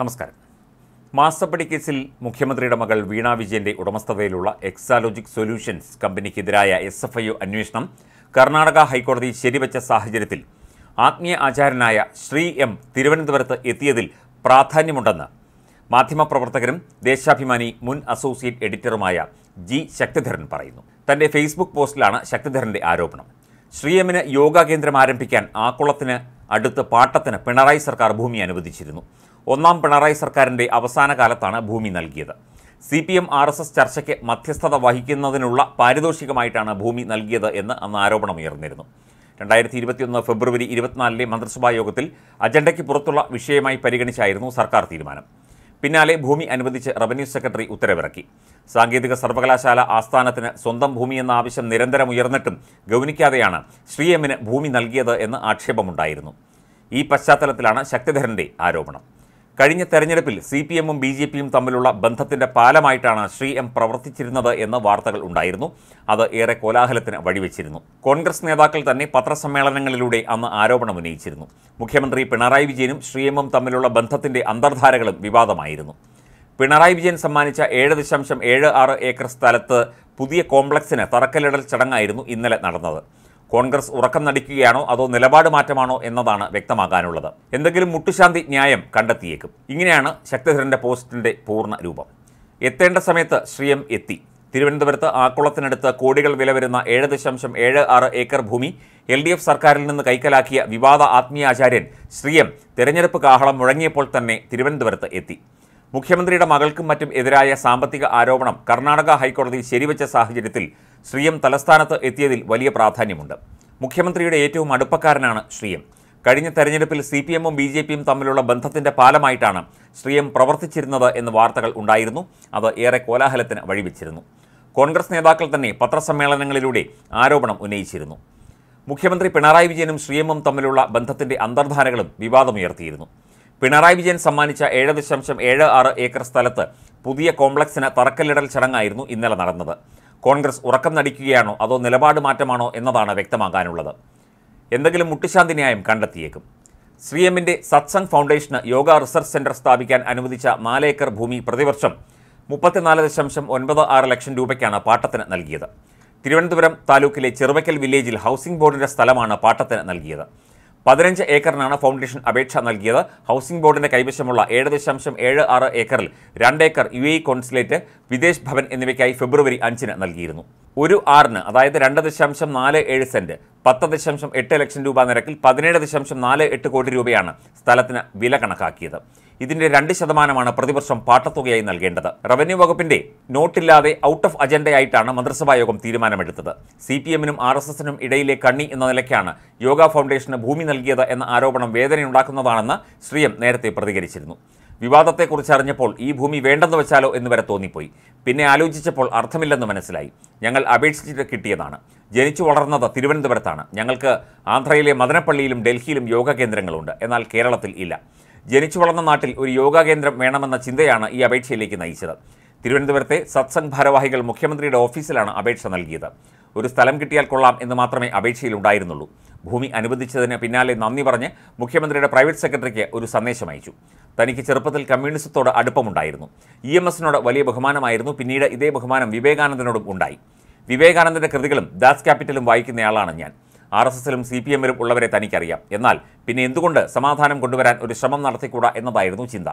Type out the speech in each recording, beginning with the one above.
നമസ്കാരം. മാസപ്പടി കേസിൽ മുഖ്യമന്ത്രിയുടെ മകൾ വീണ വിജയന്റെ ഉടമസ്ഥതയിലുള്ള എക്സാലോജിക് സൊല്യൂഷൻസ് കമ്പനിക്കെതിരായ എസ് എഫ് ഐ അന്വേഷണം കർണാടക ഹൈക്കോടതി ശരിവച്ച സാഹചര്യത്തിൽ ആത്മീയ ആചാര്യനായ ശ്രീ എം തിരുവനന്തപുരത്ത് എത്തിയതിൽ പ്രാധാന്യമുണ്ടെന്ന് മാധ്യമപ്രവർത്തകരും ദേശാഭിമാനി മുൻ അസോസിയേറ്റ് എഡിറ്ററുമായ ജി ശക്തിധരൻ പറയുന്നു. തന്റെ ഫേസ്ബുക്ക് പോസ്റ്റിലാണ് ശക്തിധരന്റെ ആരോപണം. ശ്രീ എമ്മിന് യോഗ കേന്ദ്രം ആരംഭിക്കാൻ ആക്കുളത്തിന് അടുത്ത് പാട്ടത്തിന് പിണറായി സർക്കാർ ഭൂമി അനുവദിച്ചിരുന്നു. ഒന്നാം പിണറായി സർക്കാരിന്റെ അവസാന കാലത്താണ് ഭൂമി നൽകിയത്. C P M R S S ചർച്ചയ്ക്ക് മധ്യസ്ഥത വഹിക്കുന്നതിനുള്ള പാരിതോഷികമായിട്ടാണ് ഭൂമി നൽകിയത് എന്ന് അന്ന് ആരോപണമുയർന്നിരുന്നു. രണ്ടായിരത്തി ഇരുപത്തിയൊന്ന് ഫെബ്രുവരി ഇരുപത്തിനാലിലെ മന്ത്രിസഭാ യോഗത്തിൽ അജണ്ടയ്ക്ക് പുറത്തുള്ള വിഷയമായി പരിഗണിച്ചായിരുന്നു സർക്കാർ തീരുമാനം. പിന്നാലെ ഭൂമി അനുവദിച്ച് റവന്യൂ സെക്രട്ടറി ഉത്തരവിറക്കി. സാങ്കേതിക സർവകലാശാല ആസ്ഥാനത്തിന് സ്വന്തം ഭൂമി എന്ന ആവശ്യം നിരന്തരം ഉയർന്നിട്ടും ഗൗനിക്കാതെയാണ് ശ്രീ എമ്മിന് ഭൂമി നൽകിയത് എന്ന് ആക്ഷേപമുണ്ടായിരുന്നു. ഈ പശ്ചാത്തലത്തിലാണ് ശക്തിധരന്റെ ആരോപണം. കഴിഞ്ഞ തെരഞ്ഞെടുപ്പിൽ സി പി എമ്മും ബി ജെ പിയും തമ്മിലുള്ള ബന്ധത്തിന്റെ പാലമായിട്ടാണ് ശ്രീ എം പ്രവർത്തിച്ചിരുന്നത് എന്ന വാർത്തകൾ ഉണ്ടായിരുന്നു. അത് ഏറെ കോലാഹലത്തിന് വഴിവെച്ചിരുന്നു. കോൺഗ്രസ് നേതാക്കൾ തന്നെ പത്രസമ്മേളനങ്ങളിലൂടെ അന്ന് ആരോപണം ഉന്നയിച്ചിരുന്നു. മുഖ്യമന്ത്രി പിണറായി വിജയനും ശ്രീ എമ്മും തമ്മിലുള്ള ബന്ധത്തിന്റെ അന്തർധാരകളും വിവാദമായിരുന്നു. പിണറായി വിജയൻ സമ്മാനിച്ച ഏഴ് ദശാംശം ഏഴ് ആറ് ഏക്കർ സ്ഥലത്ത് പുതിയ കോംപ്ലക്സിന് തറക്കല്ലിടൽ ചടങ്ങായിരുന്നു ഇന്നലെ നടന്നത്. കോൺഗ്രസ് ഉറക്കം നടിക്കുകയാണോ അതോ നിലപാട് മാറ്റമാണോ എന്നതാണ് വ്യക്തമാകാനുള്ളത്. എന്തെങ്കിലും മുട്ടുശാന്തി ന്യായം കണ്ടെത്തിയേക്കും. ഇങ്ങനെയാണ് ശക്തിധരന്റെ പോസ്റ്റിന്റെ പൂർണ രൂപം. എത്തേണ്ട സമയത്ത് ശ്രീ എം എത്തി. തിരുവനന്തപുരത്ത് ആക്കുളത്തിനടുത്ത് കോടികൾ വില വരുന്ന ഏഴ് ദശാംശം ഏഴ് ആറ് ഏക്കർ ഭൂമി എൽ ഡി എഫ് സർക്കാരിൽ നിന്ന് കൈക്കലാക്കിയ വിവാദ ആത്മീയാചാര്യൻ ശ്രീ എം തെരഞ്ഞെടുപ്പ് കാഹളം മുഴങ്ങിയപ്പോൾ തന്നെ തിരുവനന്തപുരത്ത് എത്തി. മുഖ്യമന്ത്രിയുടെ മകൾക്കും മറ്റും എതിരായ സാമ്പത്തിക ആരോപണം കർണാടക ഹൈക്കോടതി ശരിവച്ച സാഹചര്യത്തിൽ ശ്രീയം തലസ്ഥാനത്ത് എത്തിയതിൽ വലിയ പ്രാധാന്യമുണ്ട്. മുഖ്യമന്ത്രിയുടെ ഏറ്റവും അടുപ്പക്കാരനാണ് ശ്രീയം. കഴിഞ്ഞ തെരഞ്ഞെടുപ്പിൽ സി പി എമ്മും ബി ജെ പിയും തമ്മിലുള്ള ബന്ധത്തിന്റെ പാലമായിട്ടാണ് ശ്രീയം പ്രവർത്തിച്ചിരുന്നത് എന്ന് വാർത്തകൾ ഉണ്ടായിരുന്നു. അത് ഏറെ കോലാഹലത്തിന് വഴിവെച്ചിരുന്നു. കോൺഗ്രസ് നേതാക്കൾ തന്നെ പത്രസമ്മേളനങ്ങളിലൂടെ ആരോപണം ഉന്നയിച്ചിരുന്നു. മുഖ്യമന്ത്രി പിണറായി വിജയനും ശ്രീഎമ്മും തമ്മിലുള്ള ബന്ധത്തിന്റെ അന്തർധാരകളും വിവാദമുയർത്തിയിരുന്നു. പിണറായി വിജയൻ സമ്മാനിച്ച ഏഴ് ദശാംശം ഏഴ് ആറ് ഏക്കർ സ്ഥലത്ത് പുതിയ കോംപ്ലക്സിന് തറക്കല്ലിടൽ ചടങ്ങായിരുന്നു ഇന്നലെ നടന്നത്. കോൺഗ്രസ് ഉറക്കം നടിക്കുകയാണോ അതോ നിലപാട് മാറ്റമാണോ എന്നതാണ് വ്യക്തമാകാനുള്ളത് എന്തെങ്കിലും മുട്ടുശാന്തി ന്യായം കണ്ടെത്തിയേക്കും. ശ്രീ എമ്മിന്റെ സത്സംഗ് ഫൗണ്ടേഷന് യോഗ റിസർച്ച് സെന്റർ സ്ഥാപിക്കാൻ അനുവദിച്ച നാല് ഏക്കർ ഭൂമി പ്രതിവർഷം മുപ്പത്തിനാല് ദശാംശം ഒൻപത് ആറ് ലക്ഷം രൂപയ്ക്കാണ് പാട്ടത്തിന് നൽകിയത്. തിരുവനന്തപുരം താലൂക്കിലെ ചെറുവയ്ക്കൽ വില്ലേജിൽ ഹൗസിംഗ് ബോർഡിന്റെ സ്ഥലമാണ് പാട്ടത്തിന് നൽകിയത്. പതിനഞ്ച് ഏക്കറിനാണ് ഫൗണ്ടേഷൻ അപേക്ഷ നൽകിയത്. ഹൗസിംഗ് ബോർഡിന്റെ കൈവശമുള്ള ഏഴ് ദശാംശം ഏഴ് ആറ് ഏക്കറിൽ രണ്ട് acre U A consulate Videsh Bhavan എന്നിവയ്ക്കായി ഫെബ്രുവരി അഞ്ചിന് നൽകിയിരുന്നു. ഒരു ആറിന് അതായത് രണ്ട് ദശാംശം നാല് ഏഴ് സെന്റ് പത്ത് ദശാംശം എട്ട് ലക്ഷം രൂപ നിരക്കിൽ പതിനേഴ് ദശാംശം നാല് എട്ട് കോടി രൂപയാണ് സ്ഥലത്തിന് വില കണക്കാക്കിയത്. ഇതിന്റെ രണ്ട് ശതമാനമാണ് പ്രതിവർഷം പാട്ടത്തുകയായി നൽകേണ്ടത്. റവന്യൂ വകുപ്പിന്റെ നോട്ടില്ലാതെ ഔട്ട് ഓഫ് അജണ്ടയായിട്ടാണ് മന്ത്രിസഭാ യോഗം തീരുമാനമെടുത്തത്. സി പി എമ്മിനും ആർ എസ് എസിനും ഇടയിലെ കണ്ണി എന്ന നിലയ്ക്കാണ് യോഗ ഫൗണ്ടേഷന് ഭൂമി നൽകിയത് എന്ന ആരോപണം വേദനയുണ്ടാക്കുന്നതാണെന്ന് ശ്രീ എം നേരത്തെ പ്രതികരിച്ചിരുന്നു. വിവാദത്തെക്കുറിച്ച് അറിഞ്ഞപ്പോൾ ഈ ഭൂമി വേണ്ടെന്ന് വെച്ചാലോ എന്ന് വരെ തോന്നിപ്പോയി. പിന്നെ ആലോചിച്ചപ്പോൾ അർത്ഥമില്ലെന്ന് മനസ്സിലായി. ഞങ്ങൾ അപേക്ഷിച്ചിട്ട് കിട്ടിയതാണ്. ജനിച്ചു വളർന്നത് തിരുവനന്തപുരത്താണ്. ഞങ്ങൾക്ക് ആന്ധ്രയിലെ മദനപ്പള്ളിയിലും ഡൽഹിയിലും യോഗ കേന്ദ്രങ്ങളുണ്ട്. എന്നാൽ കേരളത്തിൽ ഇല്ല. ജനിച്ചു വളർന്ന നാട്ടിൽ ഒരു യോഗാ കേന്ദ്രം വേണമെന്ന ചിന്തയാണ് ഈ അപേക്ഷയിലേക്ക് നയിച്ചത്. തിരുവനന്തപുരത്തെ സത്സംഗ് ഭാരവാഹികൾ മുഖ്യമന്ത്രിയുടെ ഓഫീസിലാണ് അപേക്ഷ നൽകിയത്. ഒരു സ്ഥലം കിട്ടിയാൽ കൊള്ളാം എന്ന് മാത്രമേ അപേക്ഷയിൽ ഉണ്ടായിരുന്നുള്ളൂ. ഭൂമി അനുവദിച്ചതിന് പിന്നാലെ നന്ദി പറഞ്ഞ് മുഖ്യമന്ത്രിയുടെ പ്രൈവറ്റ് സെക്രട്ടറിക്ക് ഒരു സന്ദേശം അയച്ചു. തനിക്ക് ചെറുപ്പത്തിൽ കമ്മ്യൂണിസത്തോട് അടുപ്പമുണ്ടായിരുന്നു. ഇ എം എസിനോട് വലിയ ബഹുമാനമായിരുന്നു. പിന്നീട് ഇതേ ബഹുമാനം വിവേകാനന്ദനോടും ഉണ്ടായി. വിവേകാനന്ദന്റെ കൃതികളും ദാസ് ക്യാപിറ്റലും വായിക്കുന്നയാളാണ് ഞാൻ. ആർ എസ് എസിലും സി പി എമ്മിലും ഉള്ളവരെ തനിക്കറിയാം. എന്നാൽ പിന്നെ എന്തുകൊണ്ട് സമാധാനം കൊണ്ടുവരാൻ ഒരു ശ്രമം നടത്തിക്കൂടാ എന്നതായിരുന്നു ചിന്ത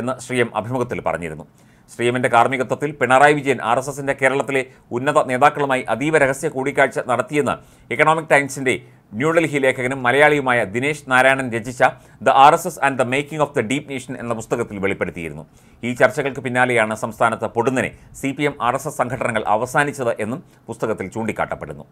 എന്ന് ശ്രീ എം അഭിമുഖത്തിൽ പറഞ്ഞിരുന്നു. ശ്രീ എമ്മിന്റെ കാർമ്മികത്വത്തിൽ പിണറായി വിജയൻ ആർ എസ് എസിന്റെ കേരളത്തിലെ ഉന്നത നേതാക്കളുമായി അതീവ രഹസ്യ കൂടിക്കാഴ്ച നടത്തിയെന്ന് എക്കണോമിക് ടൈംസിന്റെ ന്യൂഡൽഹി ലേഖകനും മലയാളിയുമായ ദിനേശ് നാരായണൻ രചിച്ച the R S S and the making of the deep nation എന്ന പുസ്തകത്തിൽ വെളിപ്പെടുത്തിയിരുന്നു. ഈ ചർച്ചകൾക്ക് പിന്നാലെയാണ് സംസ്ഥാനത്ത് പൊടുന്നനെ C P M R S S സംഘടനകൾ അവസാനിച്ചത് എന്നും പുസ്തകത്തിൽ ചൂണ്ടിക്കാട്ടപ്പെടുന്നു.